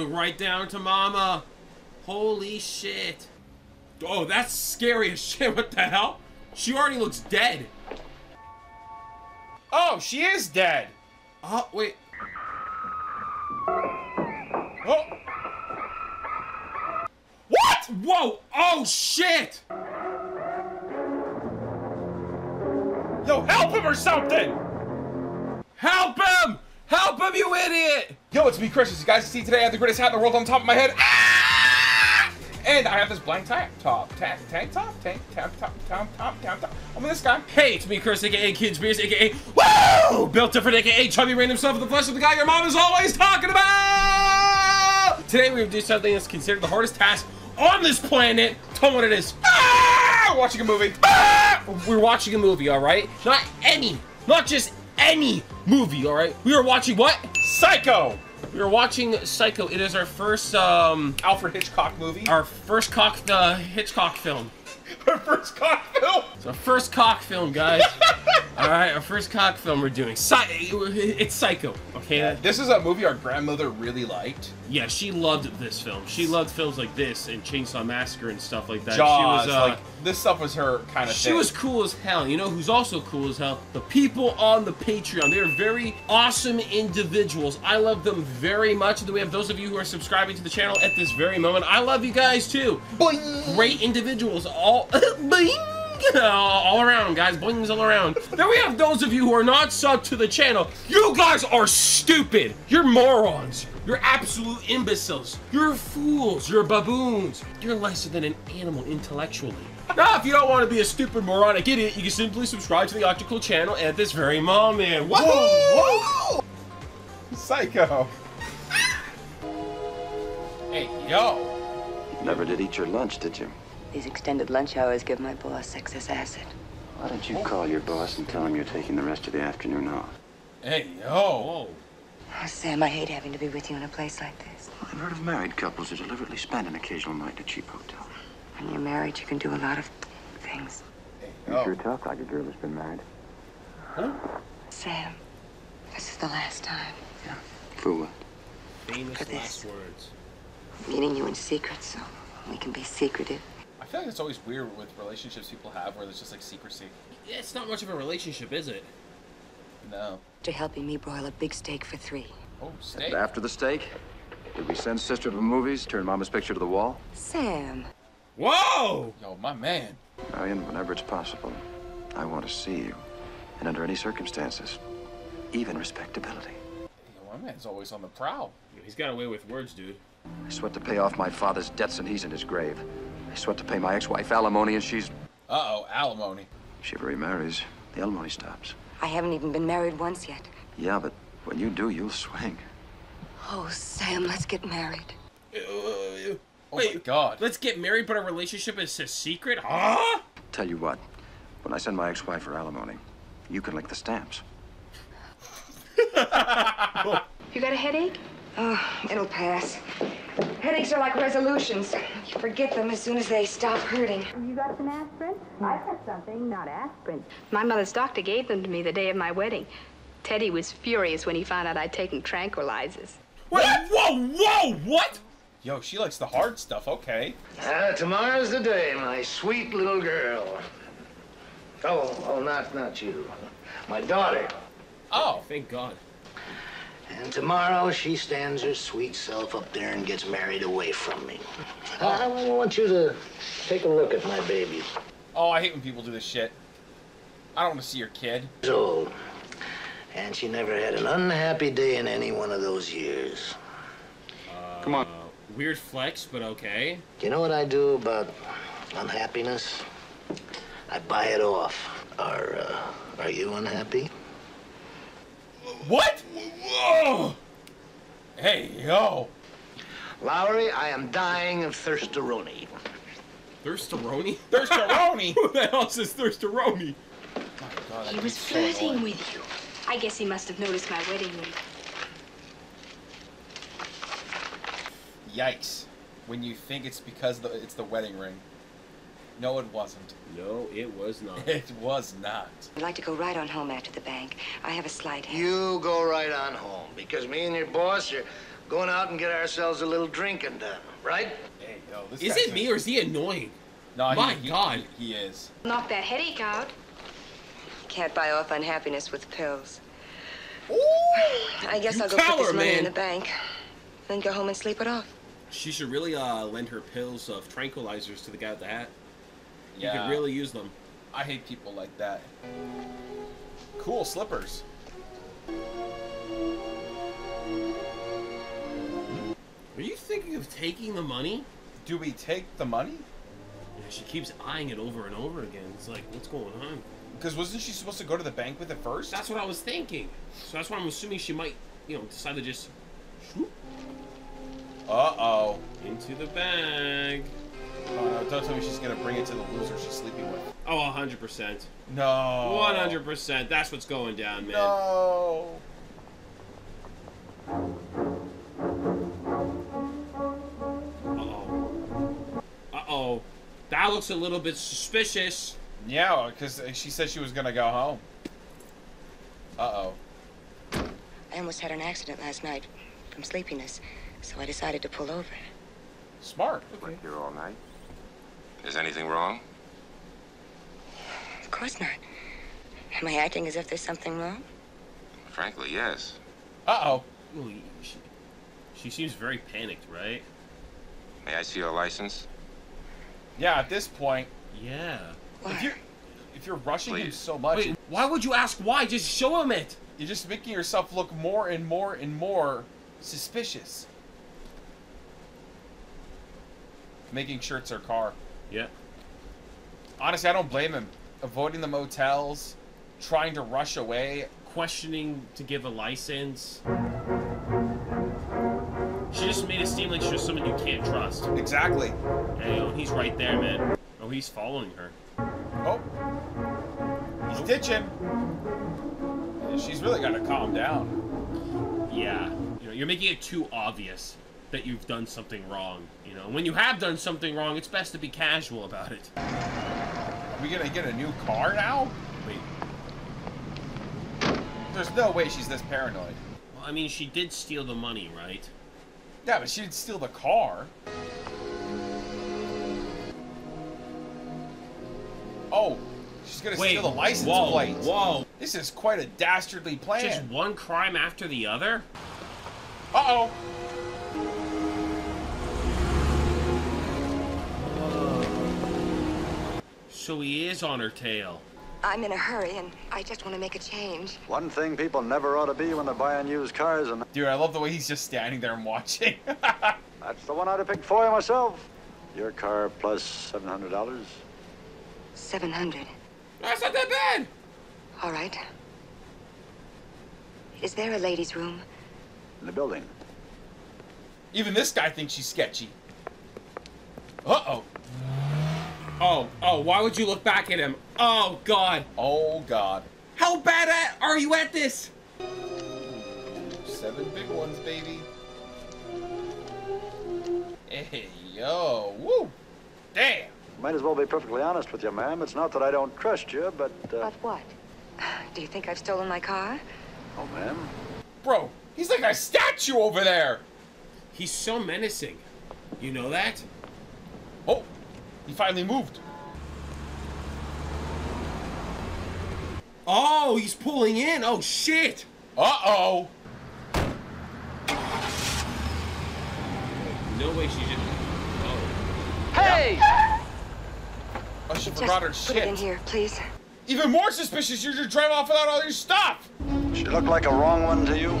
going right down to Mama. Holy shit. Oh, that's scary as shit. What the hell? She already looks dead. Oh, she is dead. Oh, wait. Oh. What? Whoa! Oh, shit! Yo, help him or something! Help him! Help him, you idiot! Yo, it's me, Chris. As you guys see today, I have the greatest hat in the world on top of my head. Ah! And I have this blank tank top. Tank, tank top? Tank, tank top, tank top, tank top. I'm this guy. Hey, it's me, Chris, aka Kids Beers, aka Woo! Built different, aka Chubby Random Stuff with the flesh of the guy your mom is always talking about! Today gonna do something that's considered the hardest task on this planet. Tell me what it is. Ah! Watching a movie. Ah! We're watching a movie, alright? Not any, not just any movie, alright? We are watching what? Psycho! We are watching Psycho. It is our first, um, Alfred Hitchcock movie. our first cock, uh, Hitchcock film. Our first cock film. It's our first cock film, guys. alright, our first cock film we're doing. It's Psycho, okay? This is a movie our grandmother really liked. Yeah, she loved this film. She loved films like this and Chainsaw Massacre and stuff like that. Jaws. she was, uh, like, this stuff was her kind of she thing. was cool as hell. You know who's also cool as hell? The people on the Patreon. They are very awesome individuals. I love them very much. And then we have those of you who are subscribing to the channel at this very moment. I love you guys too. Boing. Great individuals. All Boing! all around, guys. Boings all around. Then we have those of you who are not subbed to the channel. You guys are stupid. You're morons. You're absolute imbeciles. You're fools. You're baboons. You're lesser than an animal intellectually. Now, if you don't want to be a stupid moronic idiot, you can simply subscribe to the OctoKrool channel at this very moment. Whoa! Whoa! Psycho. hey, yo. Never did eat your lunch, did you? These extended lunch hours give my boss excess acid. Why don't you call your boss and tell him you're taking the rest of the afternoon off? Hey, yo. Oh, Sam, I hate having to be with you in a place like this. I've heard of married couples who deliberately spend an occasional night in a cheap hotel. When you're married, you can do a lot of things. Hey, You sure talk like a girl who's been married. Huh? Sam, this is the last time. For what? Famous For this. last words. Meeting you in secret, so we can be secretive. I feel like it's always weird with relationships people have where there's just like secrecy. It's not much of a relationship, is it? No. After helping me broil a big steak for three. Oh, steak. And after the steak, did we send sister to the movies, turn mama's picture to the wall? Sam, Whoa! Yo, my man. Marion, whenever it's possible, I want to see you. And under any circumstances, even respectability. Yo, my man's always on the prowl. He's got away with words, dude. I sweat to pay off my father's debts and he's in his grave. I sweat to pay my ex-wife alimony and she's... Uh-oh, alimony. If she ever remarries, the alimony stops. I haven't even been married once yet. Yeah, but when you do, you'll swing. Oh, Sam, let's get married. Uh, Oh Wait. my god. Let's get married, but our relationship is a secret? Huh? Tell you what, when I send my ex-wife for alimony, you can lick the stamps. You got a headache? Oh, it'll pass. Headaches are like resolutions. You forget them as soon as they stop hurting. You got some aspirin? I've got something, not aspirin. My mother's doctor gave them to me the day of my wedding. Teddy was furious when he found out I'd taken tranquilizers. Wait, whoa, whoa, what? Yo, she likes the hard stuff. Okay. Ah, tomorrow's the day, my sweet little girl. Oh, oh, not not you. My daughter. Oh. Thank God. And tomorrow she stands her sweet self up there and gets married away from me. I want you to take a look at my baby. Oh, I hate when people do this shit. I don't want to see your kid. She's old. And she never had an unhappy day in any one of those years. Come on. Uh, weird flex, but okay. You know what I do about unhappiness? I buy it off. Are, uh, are you unhappy? What? Whoa! Hey, yo. Lowry, I am dying of thirsteroni. Thirstaroni? Thirstaroni. Who the hell says Thirstaroni? My God, He was so flirting annoying. with you. I guess he must have noticed my wedding ring. Yikes. When you think it's because the, it's the wedding ring. No, it wasn't. No, it was not. It was not. I'd like to go right on home after the bank. I have a slight headache. You go right on home because me and your boss are going out and get ourselves a little drinking done, right? Hey, yo, this Is it a- me or is he annoying? No, My he, God. He, he is. Knock that headache out. Can't buy off unhappiness with pills. Ooh, I guess I'll go tell put this her, money in the bank. Then go home and sleep it off. She should really uh, lend her pills of tranquilizers to the guy with the hat. He Yeah. could really use them. I hate people like that. Cool slippers. Are you thinking of taking the money? Do we take the money? Yeah, she keeps eyeing it over and over again. It's like, what's going on? Because wasn't she supposed to go to the bank with it first? That's what I was thinking. So that's why I'm assuming she might, you know, decide to just Uh oh. into the bag. Oh no! Don't tell me she's gonna bring it to the loser she's sleeping with. Oh, 100%. No. 100%. That's what's going down, man. No. Uh-oh. Uh-oh. That looks a little bit suspicious. Yeah, because she said she was gonna go home. Uh oh. I almost had an accident last night from sleepiness, so I decided to pull over. Smart. But you're all right. Is anything wrong? Of course not. Am I acting as if there's something wrong? Frankly, yes. Uh oh. Ooh, she, she seems very panicked, right? May I see your license? Yeah. At this point, Yeah. if you're, if you're rushing him so much, Wait, why would you ask why? Just show him it. you're just making yourself look more and more and more suspicious. Making sure it's her car. Yeah. Honestly, I don't blame him. Avoiding the motels, trying to rush away. Questioning to give a license. She just made it seem like she's someone you can't trust. Exactly. Hey, oh, he's right there, man. Oh, he's following her. Oh. He's ditching. She's really got to calm down. Yeah. You know, you're making it too obvious that you've done something wrong. You know, when you have done something wrong, it's best to be casual about it. Are we to get a new car now? Wait. There's no way she's this paranoid. Well, I mean, she did steal the money, right? Yeah, but she didn't steal the car. Oh, she's gonna steal the license whoa, plate. Whoa. This is quite a dastardly plan. Just one crime after the other? Uh oh. So he is on her tail. I'm in a hurry, and I just want to make a change. One thing people never ought to be when they're buying used cars, and Dude, I love the way he's just standing there and watching. that's the one I'd have picked for you myself. Your car plus $700. 700. That's not that bad. All right. Is there a ladies' room? In the building. Even this guy thinks she's sketchy. Uh oh. Oh, oh, why would you look back at him? Oh, God. Oh god. How bad at are you at this? Seven big ones, baby. Hey, yo. Woo. Damn. Might as well be perfectly honest with you, ma'am. It's not that I don't trust you, but, uh, But what? Do you think I've stolen my car? oh, ma'am. Bro, he's like a statue over there. He's so menacing. You know that? Oh, he finally moved. Oh, he's pulling in. Oh, shit. Uh oh. No way she just. Oh. Oh, she Just forgot her put it in here, please. Even more suspicious, you're just driving off without all your stuff. She looked like a wrong one to you.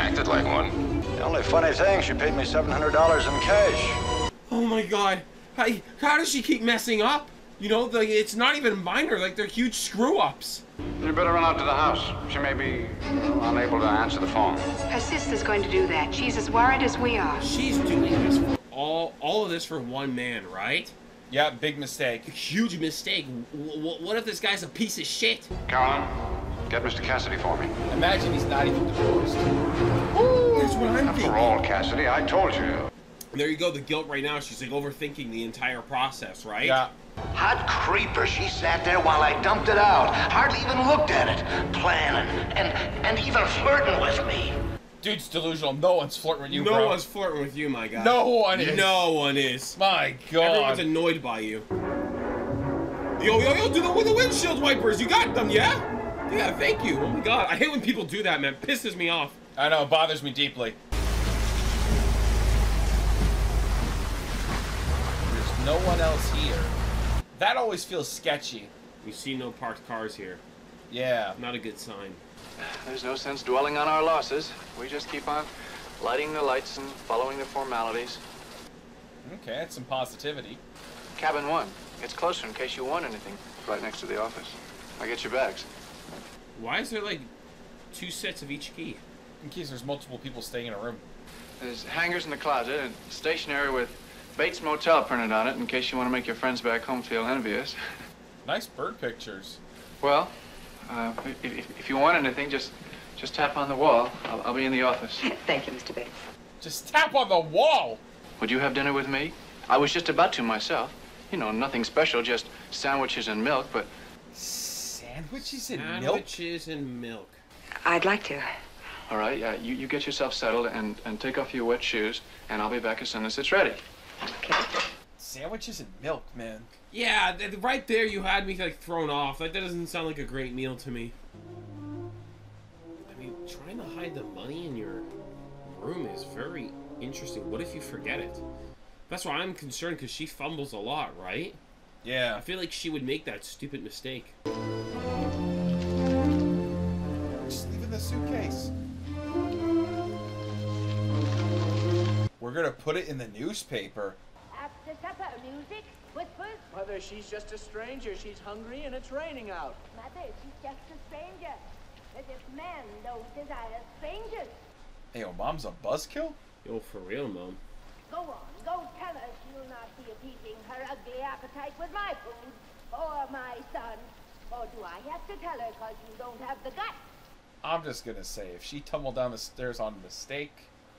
Acted like one. The only funny thing, she paid me $700 in cash. Oh my god. How, how does she keep messing up? You know, like, it's not even minor. Like, they're huge screw ups. You better run out to the house. She may be uh, unable to answer the phone. Her sister's going to do that. She's as worried as we are. She's doing this for all, all of this for one man, right? Yeah, big mistake. Huge mistake. W- w- what if this guy's a piece of shit? Carolyn, get Mr. Cassidy for me. Imagine he's not even divorced. That's what I'm After all, Cassidy, I told you. There you go, the guilt right now. She's like overthinking the entire process, right? Yeah. Hot creeper, she sat there while I dumped it out. Hardly even looked at it. Planning and and even flirting with me. Dude's delusional. No one's flirting with you, no bro. one's flirting with you, my guy. No one is. No one is. My God. Everyone's annoyed by you. Yo, yo, yo, do the with the windshield wipers. You got them, yeah? Yeah, thank you. Oh my god, I hate when people do that, man. Pisses me off. I know, it bothers me deeply. There's no one else here. That always feels sketchy. We see no parked cars here. Yeah. Not a good sign. There's no sense dwelling on our losses. We just keep on lighting the lights and following the formalities. Okay, that's some positivity. Cabin one. It's closer in case you want anything. Right next to the office. I get your bags. Why is there like two sets of each key? In case there's multiple people staying in a room. There's hangers in the closet and stationery with Bates Motel printed on it in case you want to make your friends back home feel envious. Nice bird pictures. Well, uh, if, if, if you want anything, just just tap on the wall. I'll, I'll be in the office. Thank you, Mr. Bates. Just tap on the wall. Would you have dinner with me? I was just about to myself. You know, nothing special, just sandwiches and milk, but Sandwiches and milk? Sandwiches and milk. I'd like to. all right, yeah, you, you get yourself settled and, and take off your wet shoes, and I'll be back as soon as it's ready. Sandwiches and milk, man. Yeah, right there you had me like thrown off. Like that doesn't sound like a great meal to me. I mean, trying to hide the money in your room is very interesting. What if you forget it? That's why I'm concerned because she fumbles a lot, right? Yeah. I feel like she would make that stupid mistake. Just leave in the suitcase. We're gonna put it in the newspaper. After supper, music, whispers. Mother, she's just a stranger. She's hungry and it's raining out. Mother, she's just a stranger. As if men don't desire strangers. Hey, yo, mom's a buzzkill? Yo, for real, mom. Go on, go tell her she'll not be appeasing her ugly appetite with my food or my son. Or do I have to tell her because you don't have the guts? I'm just gonna say, if she tumbled down the stairs on mistake,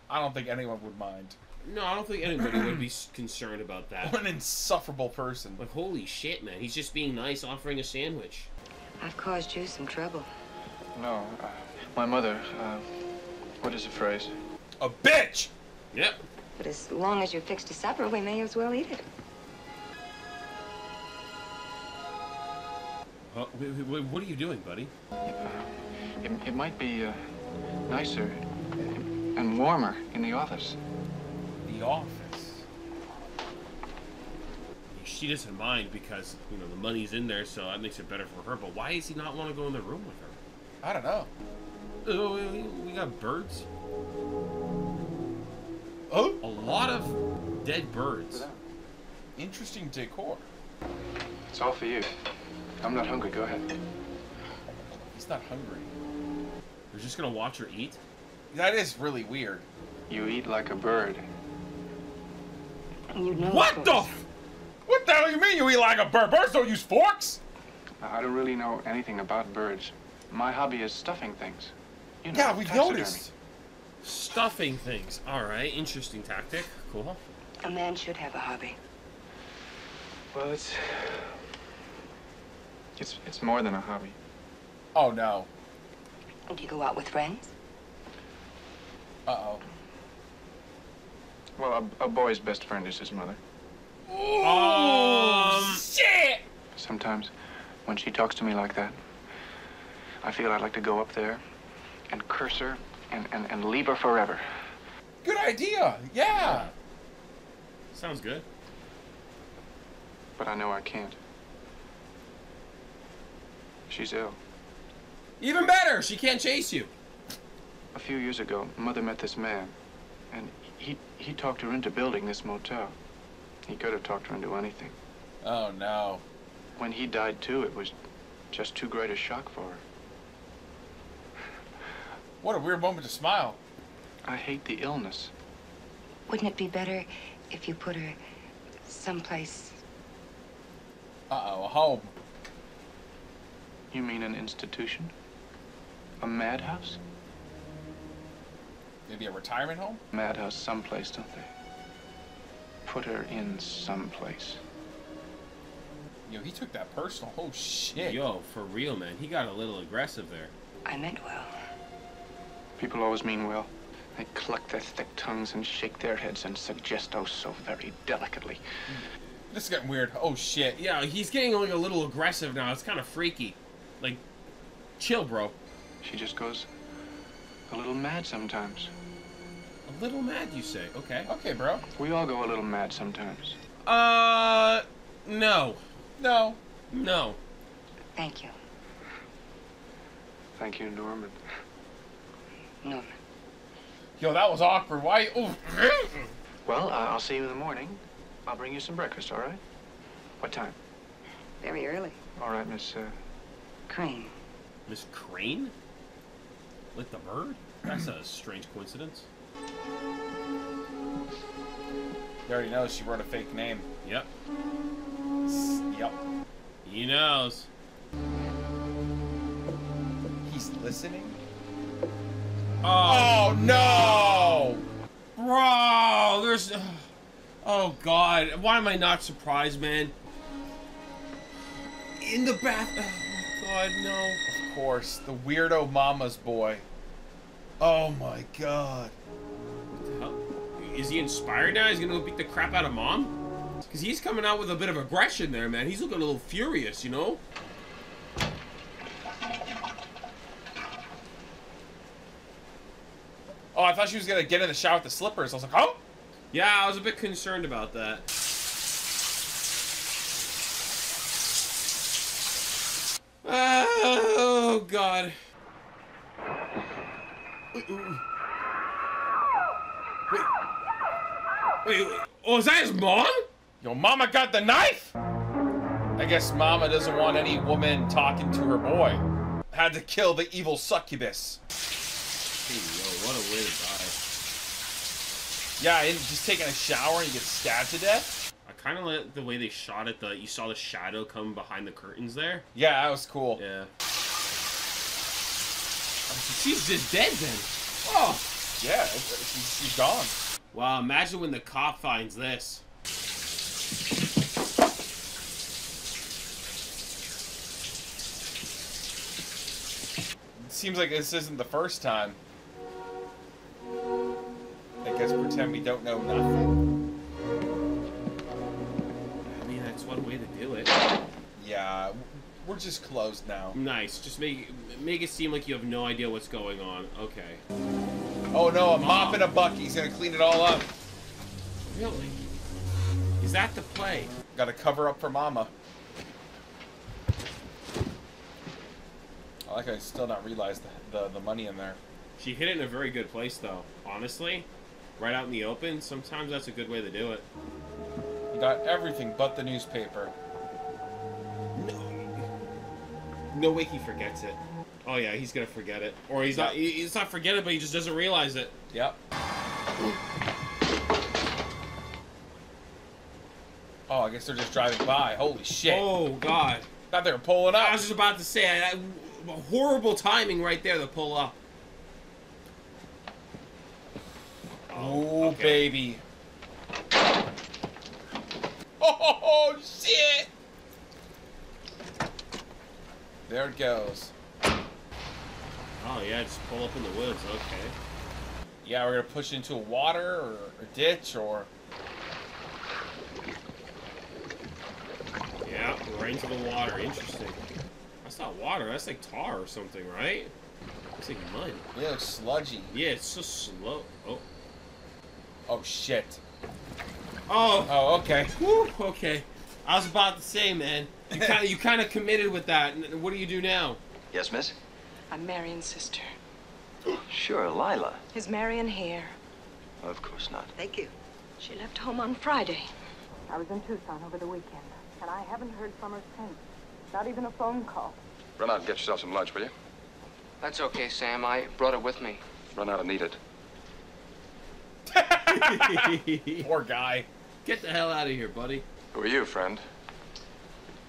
I don't think anyone would mind. No, I don't think anybody would be concerned about that. What an insufferable person. Like, holy shit, man. He's just being nice, offering a sandwich. I've caused you some trouble. No, uh, my mother, uh, what is the phrase? A bitch! Yep. But as long as you fixed a supper, we may as well eat it. Uh, wait, wait, wait, what are you doing, buddy? It, it might be uh, nicer and warmer in the office. The office. She doesn't mind because, you know, the money's in there, so that makes it better for her. But why does he not want to go in the room with her? I don't know. Oh, we- we got birds. Oh? A lot of dead birds. Interesting decor. It's all for you. I'm not hungry. Go ahead. He's not hungry. You're just gonna watch her eat? That is really weird. You eat like a bird. You know What the? F- what the hell you mean you eat like a bird? Birds don't use forks. I don't really know anything about birds. My hobby is stuffing things. You know, Yeah, we've noticed. Stuffing things. Alright, interesting tactic. Cool. A man should have a hobby. Well, it's it's it's more than a hobby. Oh no. Do you go out with friends? Uh oh. Well, a, a boy's best friend is his mother. Um, shit! Sometimes, when she talks to me like that, I feel I'd like to go up there and curse her and, and, and leave her forever. Good idea. Yeah. Sounds good. But I know I can't. She's ill. Even better, she can't chase you. A few years ago, Mother met this man, and he, he talked her into building this motel. He could have talked her into anything. Oh no. When he died, too, it was just too great a shock for her. What a weird moment to smile. I hate the illness. Wouldn't it be better if you put her someplace? Uh oh, a home. You mean an institution? A madhouse? Maybe a retirement home? Madhouse someplace, don't they? Put her in someplace. Yo, he took that personal. Oh shit. Yo, for real, man. He got a little aggressive there. I meant well. People always mean well. They cluck their thick tongues and shake their heads and suggest oh so very delicately. This is getting weird. Oh shit. Yeah, he's getting like a little aggressive now. It's kind of freaky. Like, chill, bro. She just goes a little mad sometimes. A little mad, you say? Okay. Okay, bro. We all go a little mad sometimes. Uh, no, No. no. Thank you. Thank you, Norman. Norman. Yo, that was awkward. Why? Ooh. Well, uh, I'll see you in the morning. I'll bring you some breakfast, all right? What time? Very early. All right, Miss, uh, Crane. Miss Crane? Like the bird? That's a strange coincidence. You already know she wrote a fake name. Yep. S- Yep. He knows. He's listening. Oh, Oh no! bro, there's. Oh God, why am I not surprised, man? In the bath. Oh God, no. Of course, the weirdo mama's boy. Oh my god. Hell, Is he inspired now? He's gonna go beat the crap out of mom? Because he's coming out with a bit of aggression there, man. He's looking a little furious, you know? Oh, I thought she was gonna get in the shower with the slippers. I was like, oh. Yeah, I was a bit concerned about that. Oh, Oh god. Wait, wait, wait, wait. Oh, is that his mom? Yo, mama got the knife. I guess mama doesn't want any woman talking to her boy. Had to kill the evil succubus. Hey, yo, what a way to die. Yeah, and just taking a shower and you get stabbed to death. I kind of like the way they shot it. The you saw the shadow come behind the curtains there. Yeah, that was cool. Yeah. She's just dead then. Oh. Yeah, she's, she's gone. Wow, imagine when the cop finds this. Seems like this isn't the first time. I guess pretend we don't know nothing. I mean, that's one way to do it. Yeah, we're just closed now. Nice. Just make make it seem like you have no idea what's going on. Okay. Oh no, a mop and a bucket. He's gonna clean it all up. Really? Is that the play? Gotta cover up for mama. I like I still not realized the, the, the money in there. She hit it in a very good place, though. Honestly, right out in the open. Sometimes that's a good way to do it. You got everything but the newspaper. No way he forgets it. Oh yeah, he's gonna forget it, or he's not. He's not forget it, but he just doesn't realize it. Yep. Oh, I guess they're just driving by. Holy shit. Oh god. Thought they were pulling up. I was just about to say, I, I- horrible timing right there to pull up. Oh, baby. Oh, shit! There it goes. Oh yeah, just pull up in the woods. Okay. Yeah, we're gonna push into a water or a ditch or. Yeah, right into the water. Interesting. That's not water. That's like tar or something, right? It's like mud. Yeah, it looks sludgy. Yeah, it's so slow. Oh. Oh, shit. Oh. Oh, okay. Whew, okay. I was about to say, man. You kind of you kind of committed with that. What do you do now? Yes, miss? I'm Marion's sister. Sure, Lila. Is Marion here? Of course not. Thank you. She left home on Friday. I was in Tucson over the weekend, and I haven't heard from her since. Not even a phone call. Run out and get yourself some lunch, will you? That's okay, Sam. I brought it with me. Run out and eat it. Poor guy. Get the hell out of here, buddy. Who are you, friend?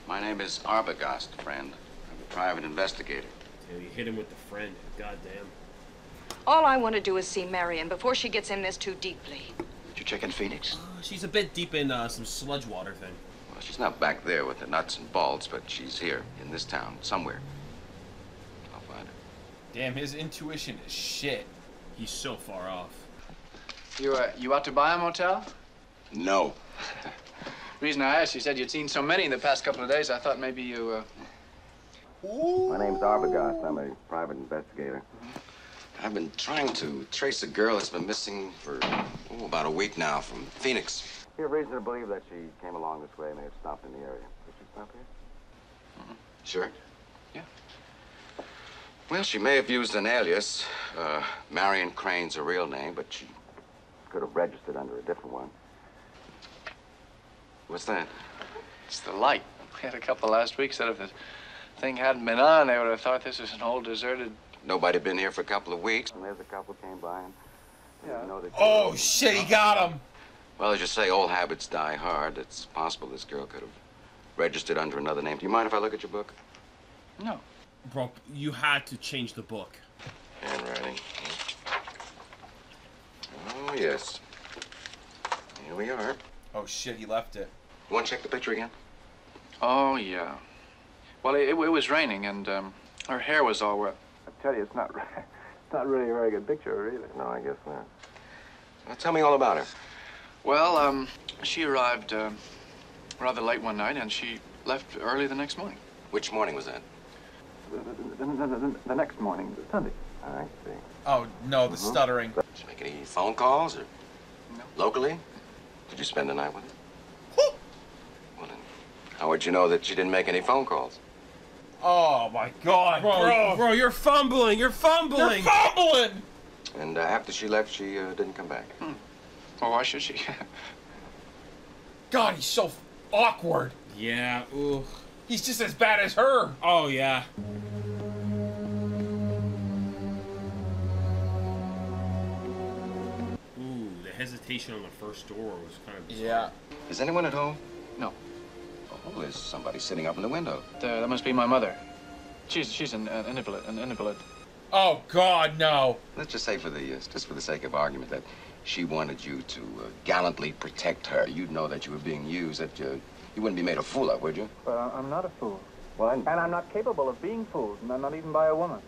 My name is Arbogast, friend. I'm a private investigator. Yeah, you hit him with the friend. Goddamn. All I want to do is see Marion before she gets in this too deeply. Did you check in Phoenix? Uh, she's a bit deep in uh, some sludge water thing. Well, she's not back there with the nuts and bolts, but she's here in this town somewhere. I'll find her. Damn, his intuition is shit. He's so far off. You, uh, you out to buy a motel? No. Reason I asked, you said you'd seen so many in the past couple of days, I thought maybe you, uh... My name's Arbogast. I'm a private investigator. I've been trying to trace a girl that's been missing for oh, about a week now from Phoenix. You have reason to believe that she came along this way, and may have stopped in the area. Did she stop here? Sure. Yeah. Well, she may have used an alias. Uh, Marion Crane's her real name, but she could have registered under a different one. What's that? It's the light. We had a couple last week said if the thing hadn't been on, they would have thought this was an old deserted... Nobody been here for a couple of weeks. And there's a couple came by and didn't know that Oh shit, he got him. Well, as you say, old habits die hard. It's possible this girl could have registered under another name. Do you mind if I look at your book? No. Bro, you had to change the book. Handwriting. Oh, yes. Here we are. Oh shit, he left it. You want to check the picture again? Oh, yeah. Well, it, it was raining, and um, her hair was all wet. I tell you, it's not, it's not really a very good picture, really. No, I guess not. Now, tell me all about her. Well, um, she arrived uh, rather late one night, and she left early the next morning. Which morning was that? The, the, the, the, the next morning, Sunday. I see. Oh no, the Mhm. stuttering. Did you make any phone calls or locally? Did you spend the night with her? Well, then, how would you know that she didn't make any phone calls? Oh my god, Bro, bro. bro, you're fumbling. You're fumbling. You're fumbling. And uh, after she left, she uh, didn't come back. Well, why should she? God, he's so f- awkward. Yeah. Ooh. He's just as bad as her. Oh yeah. Ooh, the hesitation on the first door was kind of. Yeah. Is anyone at home? No. Oh, there's somebody sitting up in the window. Uh, that must be my mother. She's she's an, an invalid. An invalid. Oh God, no. Let's just say, for the uh, just for the sake of argument, that she wanted you to uh, gallantly protect her. You'd know that you were being used. That uh, you wouldn't be made a fool of, would you? But I- I'm not a fool. Well, And I'm not capable of being fooled, not not even by a woman.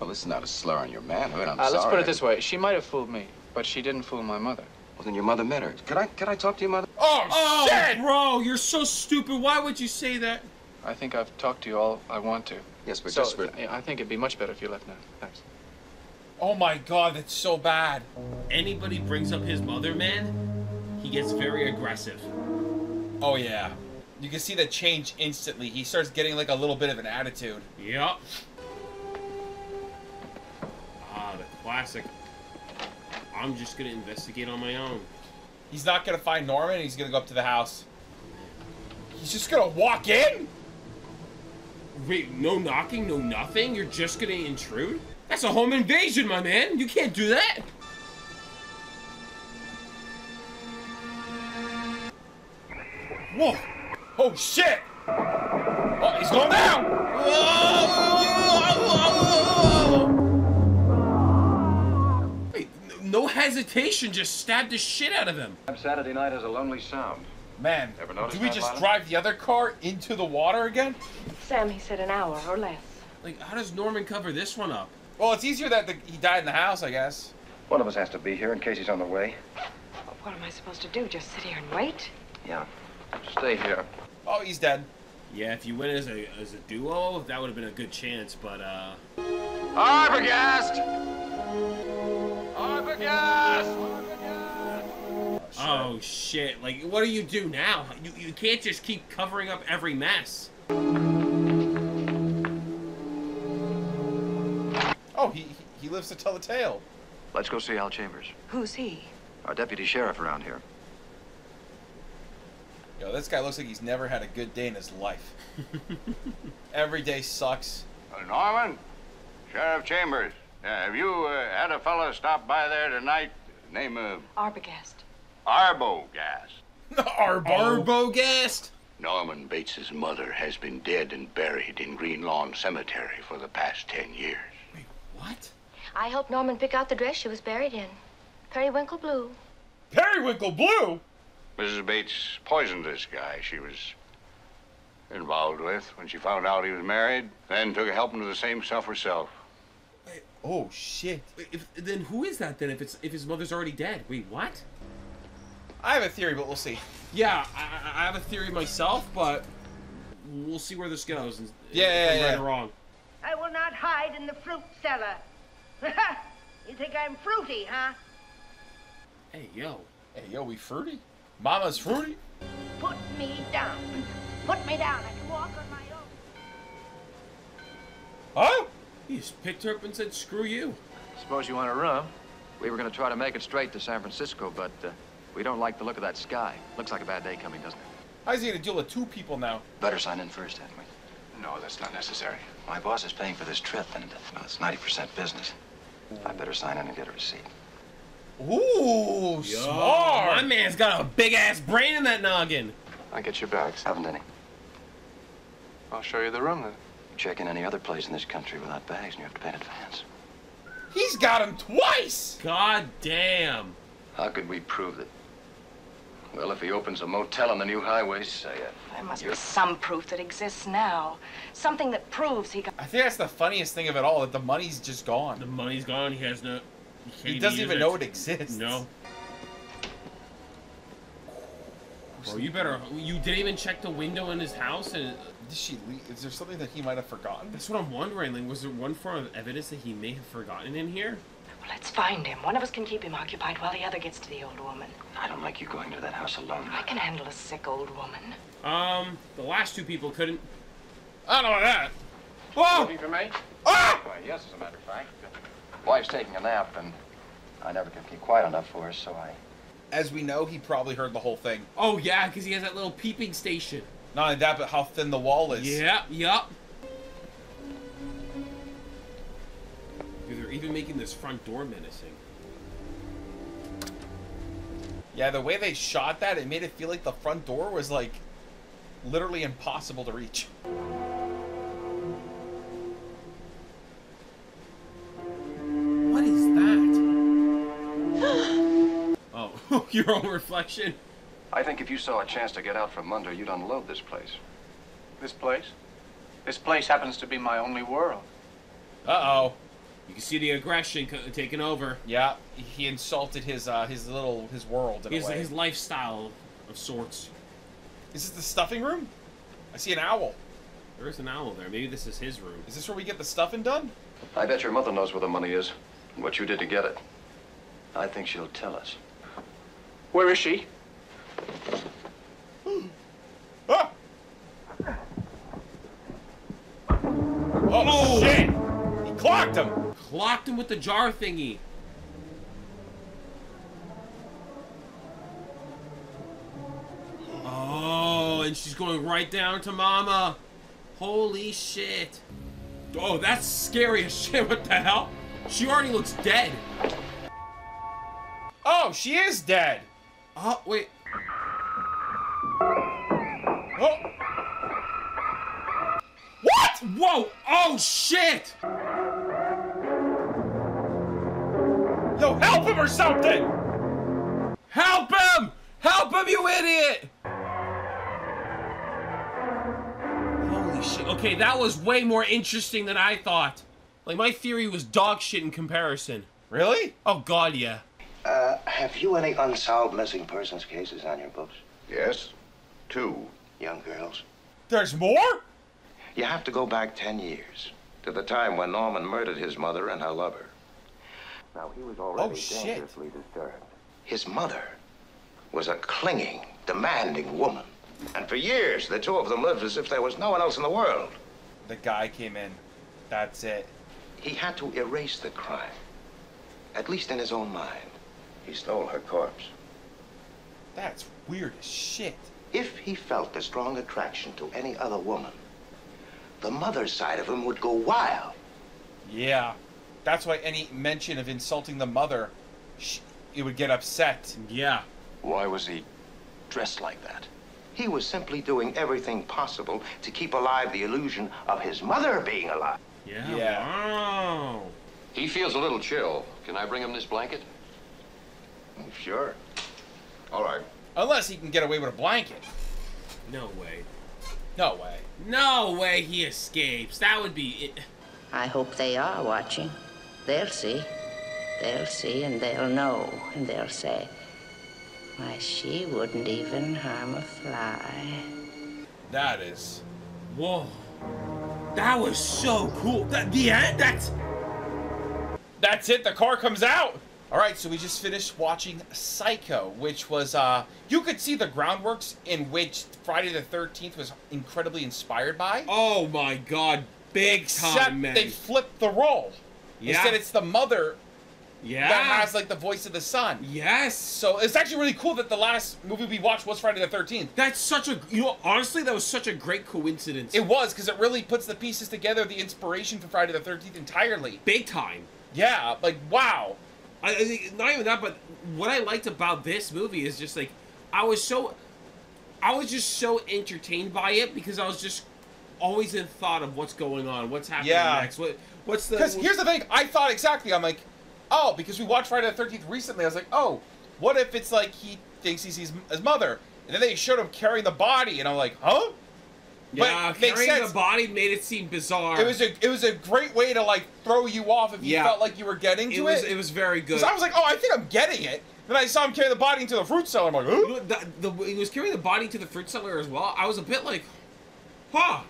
well, this is not a slur on your manhood. I'm Uh, sorry. let's put it this way: she might have fooled me, but she didn't fool my mother. Well, then your mother met her. Could I could I talk to your mother? Oh, Oh, shit. bro, you're so stupid. Why would you say that? I think I've talked to you all I want to. Yes, but so, just for I I think it'd be much better if you left now. Thanks. Oh my God, that's so bad. Anybody brings up his mother, man, he gets very aggressive. Oh yeah. You can see the change instantly. He starts getting like a little bit of an attitude. Yup. Ah, the classic. I'm just gonna investigate on my own. He's not gonna find Norman. He's gonna go up to the house. He's just gonna walk in. Wait, no knocking, no nothing? You're just gonna intrude? That's a home invasion, my man. You can't do that. Whoa! Oh shit! Oh, he's going down. Wait, n- no hesitation, just stabbed the shit out of him. Saturday night has a lonely sound. Man, Ever notice do we just Lila? drive the other car into the water again? Sam, he said an hour or less. Like, how does Norman cover this one up? Well, it's easier that the, he died in the house, I guess. One of us has to be here in case he's on the way. But what am I supposed to do? Just sit here and wait? Yeah. Stay here. Oh, he's dead. Yeah, if you win as a as a duo, that would have been a good chance, but uh Arbogast! Arbogast! Oh shit. Like what do you do now? You you can't just keep covering up every mess. Oh, he he lives to tell the tale. Let's go see Al Chambers, Who's he? our deputy sheriff around here. Yo, this guy looks like he's never had a good day in his life. Every day sucks. Norman, Sheriff Chambers, uh, have you uh, had a fellow stop by there tonight? Name of Arbogast. Arbogast. Arbo. Arbogast? Norman Bates's mother has been dead and buried in Green Lawn Cemetery for the past ten years. Wait, what? I helped Norman pick out the dress she was buried in. Periwinkle blue. Periwinkle blue? Mrs. Bates poisoned this guy she was involved with when she found out he was married, then took a helping to the same stuff herself. Oh shit. If, then who is that then? If it's if his mother's already dead? Wait, what? I have a theory, but we'll see. Yeah, I, I- I have a theory myself, but we'll see where this goes. And Yeah, yeah, I'm yeah. right or wrong. I will not hide in the fruit cellar. you think I'm fruity, huh? Hey, yo. Hey, yo, we fruity? Mama's fruity? Put me down. Put me down. I can walk on my own. Huh? He just picked her up and said, "Screw you." Suppose you want to rum? We were going to try to make it straight to San Francisco, but uh, we don't like the look of that sky. Looks like a bad day coming, doesn't it? How's he gonna deal with two people now? Better sign in first, hadn't we? No, that's not necessary. My boss is paying for this trip, and well, it's 90% business. I better sign in and get a receipt. Ooh, Yo, smart. my man's got a big ass brain in that noggin. I'll get your bags. Haven't any. I'll show you the room then. Check in any other place in this country without bags, and you have to pay in advance. He's got him twice. God damn. How could we prove that? Well, if he opens a motel on the new highway, say it. There must be some proof that exists now. Something that proves he got. I think that's the funniest thing of it all, that the money's just gone. The money's gone. He has no. He, He can't doesn't use even know it exists. No. Bro, you better. You didn't even check the window in his house, and Did she leave? Is there something that he might have forgotten? that's what I'm wondering. Like, was there one form of evidence that he may have forgotten in here? Well, let's find him. One of us can keep him occupied while the other gets to the old woman. I don't like you going to that house alone. I can handle a sick old woman. Um, the last two people couldn't. I don't know that. Whoa! Looking for me? Ah! Why, yes, as a matter of fact. Wife's taking a nap, and I never can keep quiet enough for her, so I. As we know, he probably heard the whole thing. Oh yeah, because he has that little peeping station. Not only that, but how thin the wall is. Yep, yep. Dude, they're even making this front door menacing. Yeah, the way they shot that, it made it feel like the front door was like literally impossible to reach. Your own reflection. I think if you saw a chance to get out from under, you'd unload this place. This place? This place happens to be my only world. Uh-oh. You can see the aggression co- taking over. Yeah, he insulted his uh his little his world in His, a way. his lifestyle of sorts. Is this the stuffing room? I see an owl. There is an owl there. Maybe this is his room. Is this where we get the stuffing done? I bet your mother knows where the money is and what you did to get it. I think she'll tell us. Where is she? Ah! Oh, shit! He clocked him! Clocked him with the jar thingy. Oh, and she's going right down to Mama. Holy shit. Oh, that's scary as shit. What the hell? She already looks dead. Oh, she is dead! Oh, wait. Oh! What? Whoa! Oh, shit! Yo, help him or something! Help him! Help him, you idiot! Holy shit. Okay, that was way more interesting than I thought. Like, my theory was dog shit in comparison. Really? Oh, God, yeah. Have you any unsolved missing persons cases on your books? Yes, two. Young girls? There's more? You have to go back ten years to the time when Norman murdered his mother and her lover. Now, he was already Oh, shit. dangerously disturbed. His mother was a clinging, demanding woman. And for years, the two of them lived as if there was no one else in the world. The guy came in. That's it. He had to erase the crime, at least in his own mind. He stole her corpse. That's weird as shit. If he felt a strong attraction to any other woman, the mother's side of him would go wild. Yeah. That's why any mention of insulting the mother, sh- it would get upset. Yeah. Why was he dressed like that? He was simply doing everything possible to keep alive the illusion of his mother being alive. Yeah. Yeah. Wow. He feels a little chill. Can I bring him this blanket? Sure. All right. Unless he can get away with a blanket. No way. No way. No way he escapes. That would be it. I hope they are watching. They'll see. They'll see and they'll know and they'll say, why, she wouldn't even harm a fly. That is. Whoa. That was so cool. That, the end? That's. That's it. The car comes out. All right, so we just finished watching Psycho, which was uh you could see the groundworks in which Friday the 13th was incredibly inspired by. Oh my god, big Except time, man. they flipped the role. Yeah. Instead it's the mother yeah. that has like the voice of the son. Yes. So it's actually really cool that the last movie we watched was Friday the 13th. That's such a you know honestly that was such a great coincidence. It was because it really puts the pieces together, the inspiration for Friday the 13th entirely. Big time. Yeah, like wow. I, I think not even that, but what I liked about this movie is just like I was so, I was just so entertained by it because I was just always in thought of what's going on, what's happening Yeah. next, what what's the Because here's the thing, I thought exactly. I'm like, oh, because we watched Friday the Thirteenth recently. I was like, oh, what if it's like he thinks he sees his mother, and then they showed him carrying the body, and I'm like, huh? Yeah, it makes carrying sense. the body made it seem bizarre. It was a it was a great way to like throw you off if you Yeah. felt like you were getting to it was it was very good. Because I was like, oh, I think I'm getting it. Then I saw him carry the body into the fruit cellar. I'm like, huh? The, the, he was carrying the body to the fruit cellar as well. I was a bit like, huh,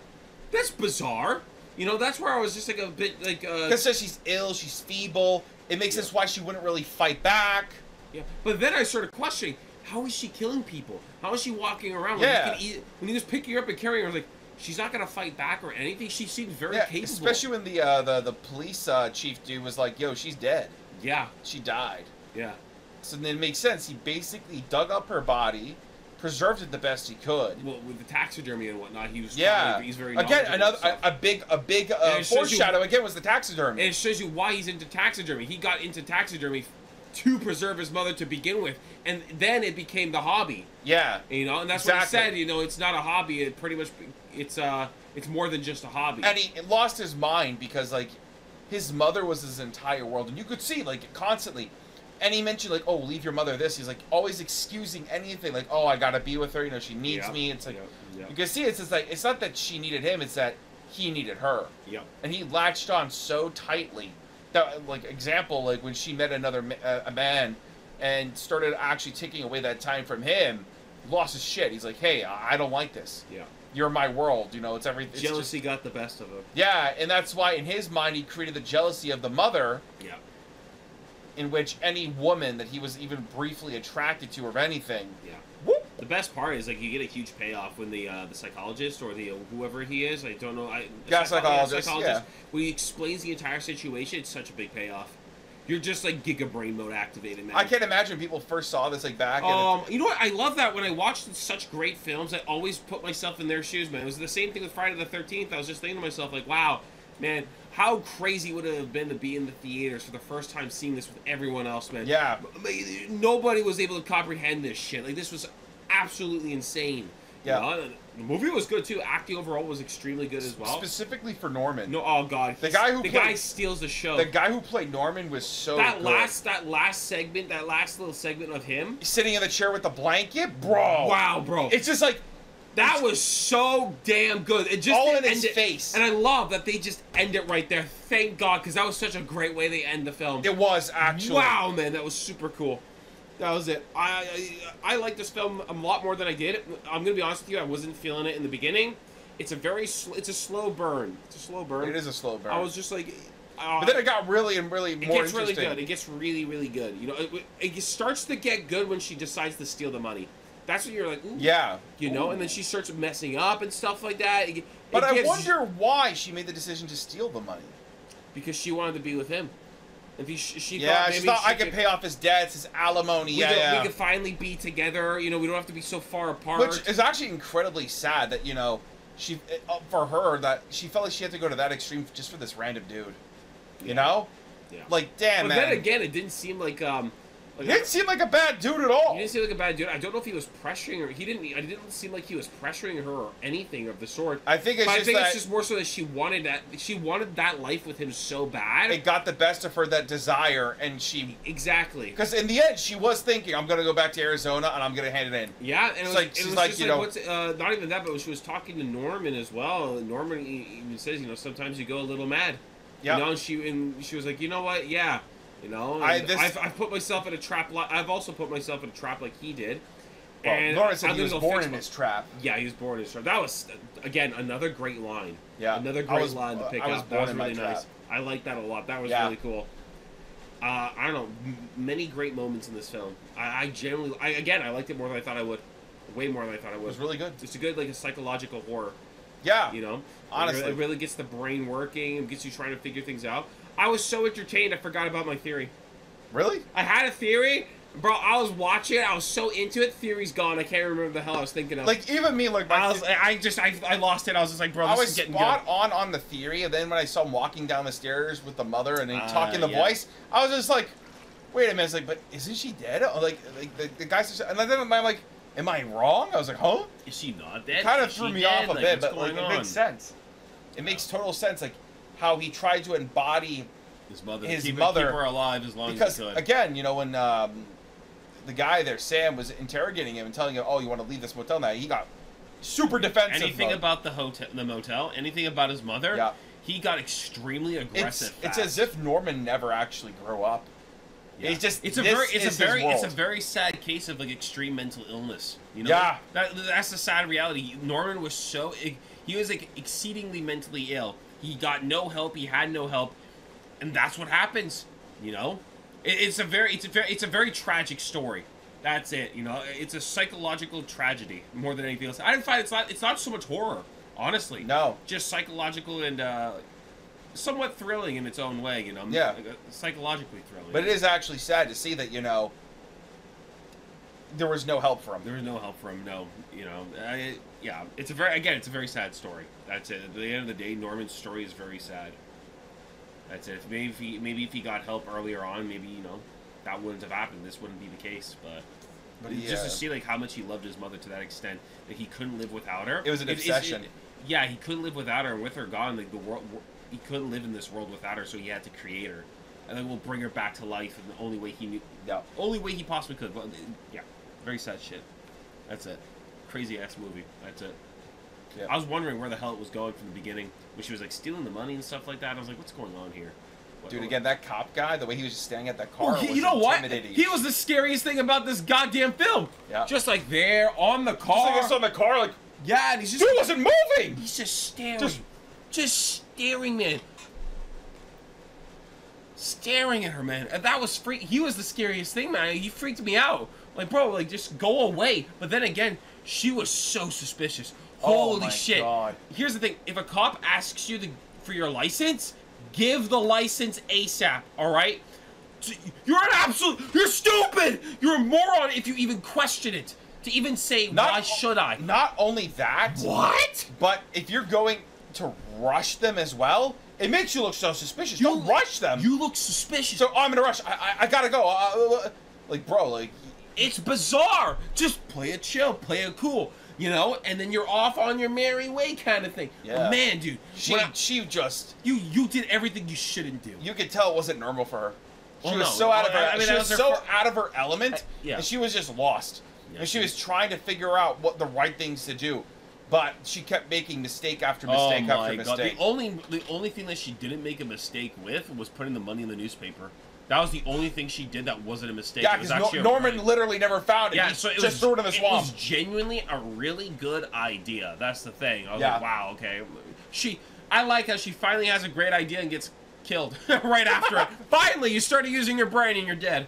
that's bizarre. You know, that's where I was just like a bit like. Uh, says she's ill, she's feeble. It makes sense why she wouldn't really fight back. Yeah, but then I started questioning: How is she killing people? How is she walking around? Yeah. When, he, can eat, when he was picking her up and carrying her, I was like, she's not gonna fight back or anything. She seems very Yeah, capable. especially when the uh, the the police uh, chief dude was like, "Yo, she's dead. Yeah, she died." Yeah. So then it makes sense. He basically dug up her body, preserved it the best he could. Well, with the taxidermy and whatnot, he was Yeah. probably- he's very again another a, a big a big uh, shows you- foreshadow again was the taxidermy. And it shows you why he's into taxidermy. He got into taxidermy to preserve his mother to begin with, and then it became the hobby. Yeah, you know, and that's what Exactly. he said. You know, it's not a hobby. It pretty much, it's uh, it's more than just a hobby. and he lost his mind because like his mother was his entire world, and you could see like constantly. And he mentioned like, "Oh, leave your mother this." He's like always excusing anything, like, "Oh, I gotta be with her. You know, she needs Yeah, me." It's like yeah. you can see it's just like it's not that she needed him; it's that he needed her. Yep. And he latched on so tightly that, like, example, like when she met another ma- uh, a man and started actually taking away that time from him, lost his shit. He's like, "Hey, I I don't like this. Yeah. You're my world. You know, it's everything." It's just- Jealousy got the best of him. yeah, and that's why in his mind he created the jealousy of the mother. Yeah. In which any woman that he was even briefly attracted to or anything. Yeah. The best part is like you get a huge payoff when the uh, the psychologist or the uh, whoever he is, I don't know, I Yeah, psycho- psychologist, yeah. when he explains the entire situation, it's such a big payoff. You're just like Giga Brain mode activated, man. I can't imagine people first saw this like back. and Um, you know what? I love that when I watched such great films, I always put myself in their shoes, man. It was the same thing with Friday the Thirteenth. I was just thinking to myself, like, wow, man, how crazy would it have been to be in the theaters for the first time seeing this with everyone else, man? Yeah. Nobody was able to comprehend this shit. Like, this was absolutely insane. You Yeah. know, the movie was good too. Acting overall was extremely good as well. specifically for Norman. No, oh god, The guy who the played- guy steals the show. The guy who played Norman was so that good. last that last segment, that last little segment of him sitting in the chair with the blanket, bro. Wow, bro. It's just like that was so damn good. It just All in his it- face. and I love that they just end it right there. Thank God, because that was such a great way they end the film. It was actually. Wow, man, that was super cool. That was it. I I, I like this film a lot more than I did. I'm gonna be honest with you. I wasn't feeling it in the beginning. It's a very sl- it's a slow burn. It's a slow burn. It is a slow burn. I was just like, uh, But then it got really and really more. it gets really good. It gets really, really good. You know, it, it starts to get good when she decides to steal the money. That's when you're like, Ooh. Yeah. You know, and then she starts messing up and stuff like that. It, it But I wonder why she made the decision to steal the money. because she wanted to be with him. If he, she yeah, thought she thought she I could pay off his debts, his alimony. We Yeah, could, yeah. we could finally be together. You know, we don't have to be so far apart. Which is actually incredibly sad that you know she uh, for her that she felt like she had to go to that extreme just for this random dude. You know, Yeah. like damn but man. then again, it didn't seem like um. Like, He didn't seem like a bad dude at all. He didn't seem like a bad dude. I don't know if he was pressuring her. He didn't. I didn't seem like he was pressuring her or anything of the sort. I think it's but just I think it's just more so that she wanted that. She wanted that life with him so bad. it got the best of her that desire, and she exactly because in the end she was thinking, I'm gonna go back to Arizona and I'm gonna hand it in. Yeah, and it was like- it she's was like, just you like, know- what's, uh, not even that, but she was talking to Norman as well. Norman even says, you know, sometimes you go a little mad. Yeah. You know, and she and she was like, you know what? Yeah. You know, I, this... I've, I've put myself in a trap. Li- I've also put myself in a trap like he did. Well, and Norman said he was born in his trap. Yeah, he was born in his trap. That was again another great line. Yeah, another great was- line to pick I was up. That was really nice. trap. I like that a lot. That was Yeah. really cool. Uh, I don't know, m- many great moments in this film. I, I generally, I again, I liked it more than I thought I would. Way more than I thought I would. It was really good. It's a good, like a psychological horror. Yeah. You know, It Honestly. really- it really gets the brain working. It gets you trying to figure things out. I was so entertained, I forgot about my theory. Really? I had a theory, bro. I was watching it. I was so into it. Theory's gone. I can't remember the hell I was thinking of. Like even me, like I was, I just, I, I lost it. I was just like, bro, this I was is getting spot good. on on the theory, and then when I saw him walking down the stairs with the mother and then Ah, talking the yeah. voice, I was just like, "Wait a minute!" It's like, but isn't she dead? Oh, Like, like the, the guys, just, and then I'm like, "Am I wrong?" I was like, "Huh?" Is she not dead? It dead? kind of Is threw me dead? off a Like, bit, but like going it makes sense. It makes total sense, like how he tried to embody his mother, his keep, mother, keep her alive as long because as he could. again, you know, when um, the guy there, Sam, was interrogating him and telling him, "Oh, you want to leave this motel now?" He got super defensive. anything mode. about the hotel, the motel, anything about his mother, Yeah. he got extremely aggressive. it's fast. as if Norman never actually grew up. Yeah. It's just it's a very it's a very it's a very sad case of like extreme mental illness. You know, Yeah. that that's the sad reality. Norman was so he was like exceedingly mentally ill. He got no help. He had no help, and that's what happens. You know, it, it's a very it's a very it's a very tragic story. That's it. You know, it's a psychological tragedy more than anything else. I didn't find it's not it's not so much horror, honestly. No, just psychological and uh, somewhat thrilling in its own way. You know, Yeah. Psychologically thrilling. But it is actually sad to see that you know there was no help for him. There was no help for him. No, you know, I, yeah. It's a very again, it's a very sad story. That's it. At the end of the day, Norman's story is very sad. That's it. Maybe if he maybe if he got help earlier on, maybe you know that wouldn't have happened. This wouldn't be the case. But, But just to see like how much he loved his mother to that extent that he couldn't live without her. It was an it's- obsession. it- yeah, he couldn't live without her, and with her gone, like the world, he couldn't live in this world without her. So he had to create her, and then we'll bring her back to life in the only way he knew. Yeah. Only way he possibly could. But yeah, very sad shit. That's it. Crazy ass movie. That's it. Yeah. I was wondering where the hell it was going from the beginning when she was like stealing the money and stuff like that. I was like, what's going on here? What- Dude, again, that cop guy, the way he was just staring at that oh, car, Oh, he- you know what? He was the scariest thing about this goddamn film. Yeah. Just like there on the car. Just like on the car, like yeah, and he's just dude wasn't moving. He's just staring. Just- Just, staring, man. Staring at her, man. That was freak. He was the scariest thing, man. He freaked me out. Like, bro, like just go away. But then again, she was so suspicious. Oh Holy my shit. God. Here's the thing: if a cop asks you the, for your license, give the license ASAP. All right. You're an absolute. You're stupid. You're a moron if you even question it. To even say why should I? Not only that. What? But if you're going to rush them as well, it makes you look so suspicious. You Don't rush them. You look suspicious. So I'm in a rush. I, I, I gotta go. Uh, uh, like, bro, like, It's bizarre. Just play it chill, play it cool, you know, and then you're off on your merry way kind of thing. Yeah. But man, dude, she, I- she just, you you did everything you shouldn't do. you could tell it wasn't normal for her. She Well, was no. so out of her. I mean, she was, was so out of her element, yeah. and she was just lost. Yeah, and she was trying to figure out what the right things to do, but she kept making mistake after Oh mistake my after god! mistake. The only the only thing that she didn't make a mistake with was putting the money in the newspaper. That was the only thing she did that wasn't a mistake. yeah, It was because actually Norman right- literally never found it. Yeah, he so it just was, threw it in the It swamp. was genuinely a really good idea. That's the thing. I was Yeah. like, wow, okay. She, I like how she finally has a great idea and gets killed right after it. Finally, you started using your brain and you're dead.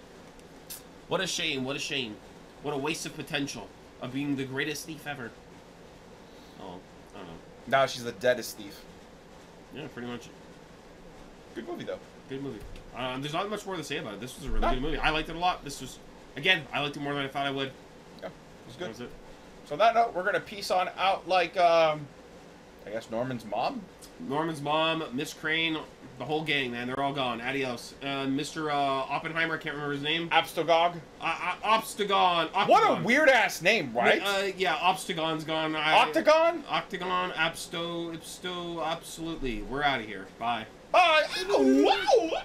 What a shame! What a shame! What a waste of potential of being the greatest thief ever. Oh, I don't know. Now she's the deadest thief. Yeah, pretty much. Good movie though. Good movie. Um, there's not much more to say about it. This was a really No. good movie. I liked it a lot. This was, again, I liked it more than I thought I would. Yeah, it was good. That was it. So on that note, we're gonna piece on out like um, I guess Norman's mom. Norman's mom, Miss Crane, the whole gang, man, they're all gone. Adios. Uh, Mr. Uh, Oppenheimer, I can't remember his name. Abstagog. Uh, uh, Obstagon. What a weird ass name, right? Uh, yeah, Obstagon's gone. I, Octagon? Octagon, Absto, Ipsto, absolutely. We're out of here. Bye. All right. Wow.